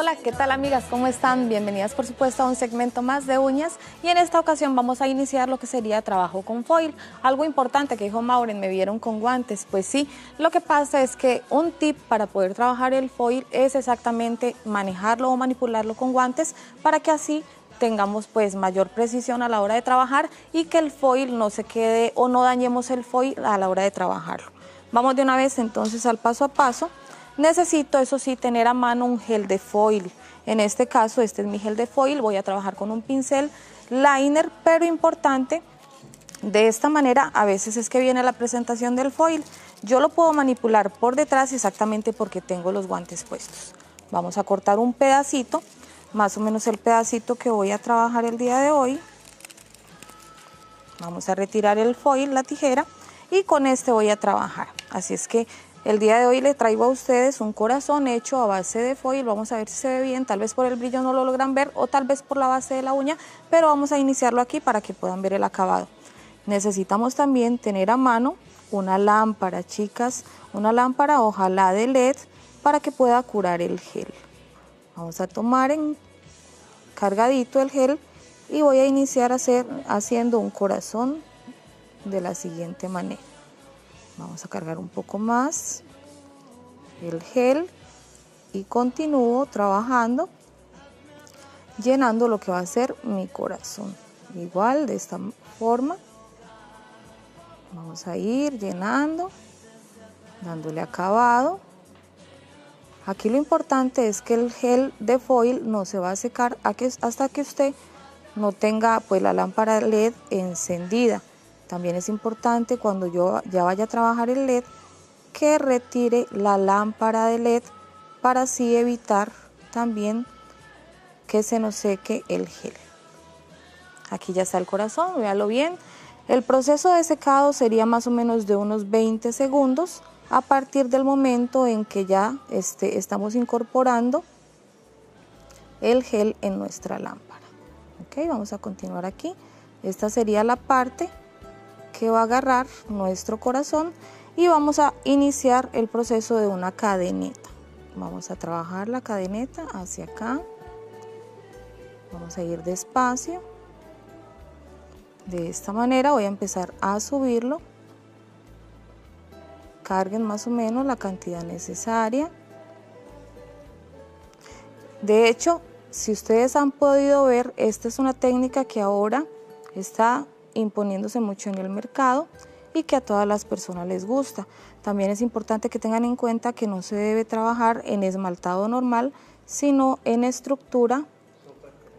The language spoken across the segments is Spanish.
Hola, ¿qué tal amigas? ¿Cómo están? Bienvenidas por supuesto a un segmento más de uñas y en esta ocasión vamos a iniciar lo que sería trabajo con foil. Algo importante que dijo Maureen, me vieron con guantes. Pues sí, lo que pasa es que un tip para poder trabajar el foil es exactamente manejarlo o manipularlo con guantes para que así tengamos pues mayor precisión a la hora de trabajar y que el foil no se quede o no dañemos el foil a la hora de trabajarlo. Vamos de una vez entonces al paso a paso. Necesito, eso sí, tener a mano un gel de foil. En este caso, este es mi gel de foil. Voy a trabajar con un pincel liner, pero importante, de esta manera, a veces es que viene la presentación del foil. Yo lo puedo manipular por detrás exactamente porque tengo los guantes puestos. Vamos a cortar un pedacito, más o menos el pedacito que voy a trabajar el día de hoy. Vamos a retirar el foil, la tijera, y con este voy a trabajar. Así es que el día de hoy le traigo a ustedes un corazón hecho a base de foil, vamos a ver si se ve bien, tal vez por el brillo no lo logran ver o tal vez por la base de la uña, pero vamos a iniciarlo aquí para que puedan ver el acabado. Necesitamos también tener a mano una lámpara, chicas, una lámpara ojalá de LED para que pueda curar el gel. Vamos a tomar en cargadito el gel y voy a iniciar a hacer, haciendo un corazón de la siguiente manera. Vamos a cargar un poco más el gel y continúo trabajando llenando lo que va a ser mi corazón. Igual de esta forma. Vamos a ir llenando, dándole acabado. Aquí lo importante es que el gel de foil no se va a secar hasta que usted no tenga pues la lámpara LED encendida. También es importante cuando yo ya vaya a trabajar el LED que retire la lámpara de LED para así evitar también que se nos seque el gel. Aquí ya está el corazón, véalo bien. El proceso de secado sería más o menos de unos 20 segundos a partir del momento en que ya este, estamos incorporando el gel en nuestra lámpara. Ok, vamos a continuar aquí. Esta sería la parte que va a agarrar nuestro corazón y vamos a iniciar el proceso de una cadeneta. Vamos a trabajar la cadeneta hacia acá. Vamos a ir despacio. De esta manera voy a empezar a subirlo. Carguen más o menos la cantidad necesaria. De hecho, si ustedes han podido ver, esta es una técnica que ahora está imponiéndose mucho en el mercado y que a todas las personas les gusta. También es importante que tengan en cuenta que no se debe trabajar en esmaltado normal, sino en estructura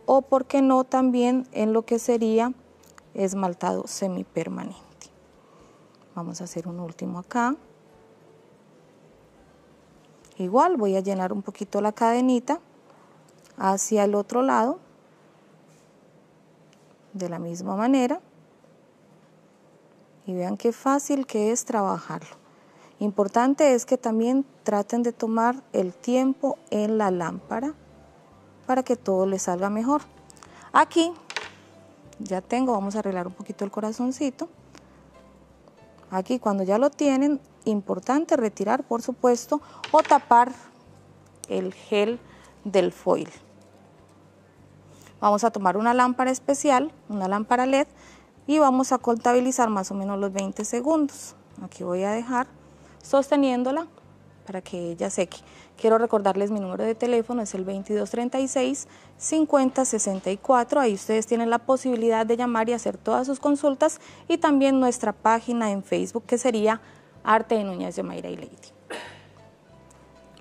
o, por qué no, también en lo que sería esmaltado semipermanente. Vamos a hacer un último acá. Igual voy a llenar un poquito la cadenita hacia el otro lado de la misma manera y vean qué fácil que es trabajarlo. Importante es que también traten de tomar el tiempo en la lámpara para que todo les salga mejor. Aquí ya tengo, vamos a arreglar un poquito el corazoncito. Aquí cuando ya lo tienen, importante retirar por supuesto o tapar el gel del foil. Vamos a tomar una lámpara especial, una lámpara LED y vamos a contabilizar más o menos los 20 segundos. Aquí voy a dejar sosteniéndola para que ella seque. Quiero recordarles mi número de teléfono, es el 2236 5064. Ahí ustedes tienen la posibilidad de llamar y hacer todas sus consultas y también nuestra página en Facebook que sería Arte de Núñez de Mayra y Lady.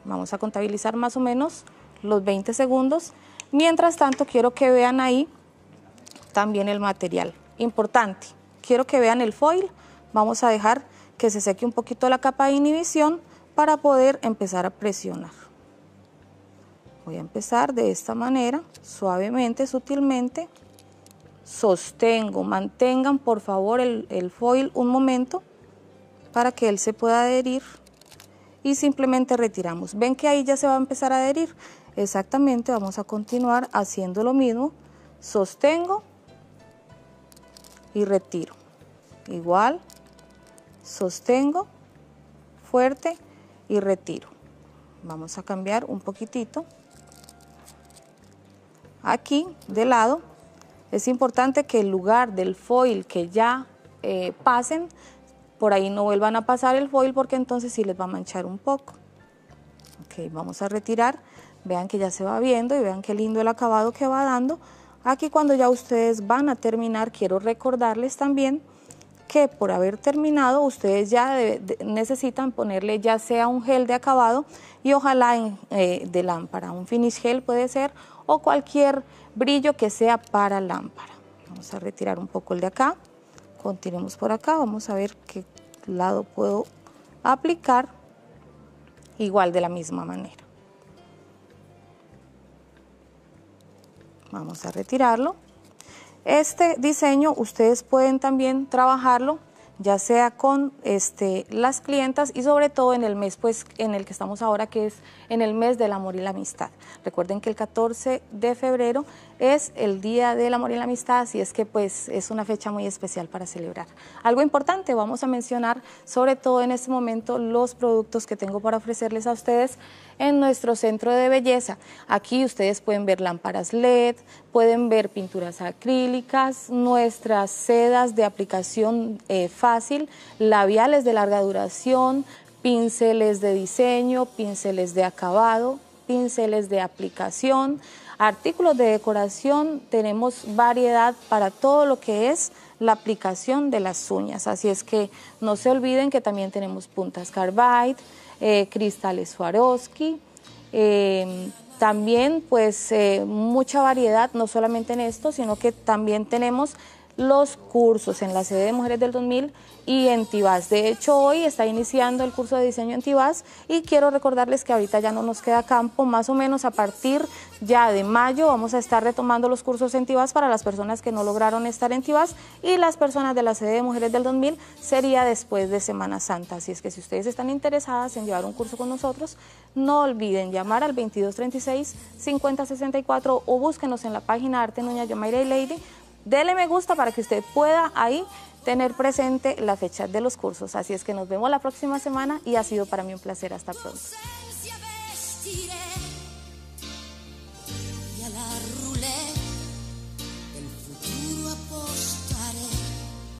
Vamos a contabilizar más o menos los 20 segundos. Mientras tanto, quiero que vean ahí también el material importante. Quiero que vean el foil. Vamos a dejar que se seque un poquito la capa de inhibición para poder empezar a presionar. Voy a empezar de esta manera, suavemente, sutilmente. Sostengo, mantengan por favor el, el foil un momento para que él se pueda adherir y simplemente retiramos. ¿Ven que ahí ya se va a empezar a adherir? Exactamente, vamos a continuar haciendo lo mismo. Sostengo, y retiro. Igual, sostengo, fuerte y retiro. Vamos a cambiar un poquitito aquí de lado. Es importante que el lugar del foil que ya eh, pasen, por ahí no vuelvan a pasar el foil porque entonces sí les va a manchar un poco. Ok, vamos a retirar. Vean que ya se va viendo y vean qué lindo el acabado que va dando. Aquí cuando ya ustedes van a terminar, quiero recordarles también que por haber terminado ustedes ya necesitan ponerle ya sea un gel de acabado y ojalá eh, de lámpara, un finish gel puede ser o cualquier brillo que sea para lámpara. Vamos a retirar un poco el de acá, continuemos por acá, vamos a ver qué lado puedo aplicar igual de la misma manera. Vamos a retirarlo. Este diseño ustedes pueden también trabajarlo ya sea con este, las clientas y sobre todo en el mes pues, en el que estamos ahora, que es en el mes del amor y la amistad. Recuerden que el 14 de febrero es el Día del Amor y la Amistad, así es que pues es una fecha muy especial para celebrar. Algo importante, vamos a mencionar sobre todo en este momento los productos que tengo para ofrecerles a ustedes en nuestro centro de belleza. Aquí ustedes pueden ver lámparas LED, pueden ver pinturas acrílicas, nuestras sedas de aplicación eh, fácil, labiales de larga duración, pinceles de diseño, pinceles de acabado, pinceles de aplicación, artículos de decoración, tenemos variedad para todo lo que es la aplicación de las uñas. Así es que no se olviden que también tenemos puntas carbide, eh, cristales Swarovski, eh, también pues eh, mucha variedad, no solamente en esto, sino que también tenemos los cursos en la sede de Mujeres del 2000 y en Tibás. De hecho, hoy está iniciando el curso de diseño en Tibás y quiero recordarles que ahorita ya no nos queda campo, más o menos a partir ya de mayo vamos a estar retomando los cursos en Tibás para las personas que no lograron estar en Tibás y las personas de la sede de Mujeres del 2000 sería después de Semana Santa. Así es que si ustedes están interesadas en llevar un curso con nosotros, no olviden llamar al 2236 5064 o búsquenos en la página Arte Nuña Yomaira y Lady Dele me gusta para que usted pueda ahí tener presente la fecha de los cursos. Así es que nos vemos la próxima semana y ha sido para mí un placer. Hasta pronto.